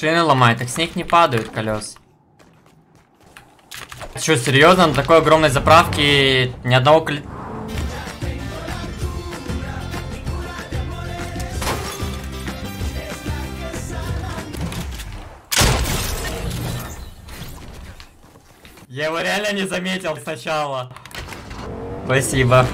Шины ломает, так с них не падают колес. Что, серьезно? На такой огромной заправке ни одного кли... Я его реально не заметил сначала. Спасибо.